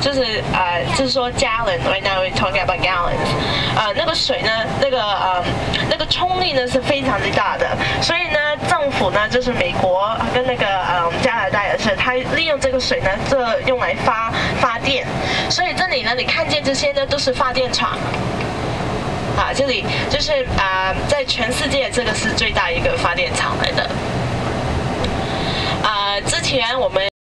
就是呃，就是说 gallon。Right now we talk about gallons。呃，那个水呢，那个呃，那个冲力呢是非常之大的，所以呢，政府呢就是美国跟那个呃加拿大也是，他利用这个水呢，这用来发发电。所以这里呢，你看见这些呢都是发电厂。啊，这里就是啊，在全世界这个是最大一个发电厂来的。啊，之前我们。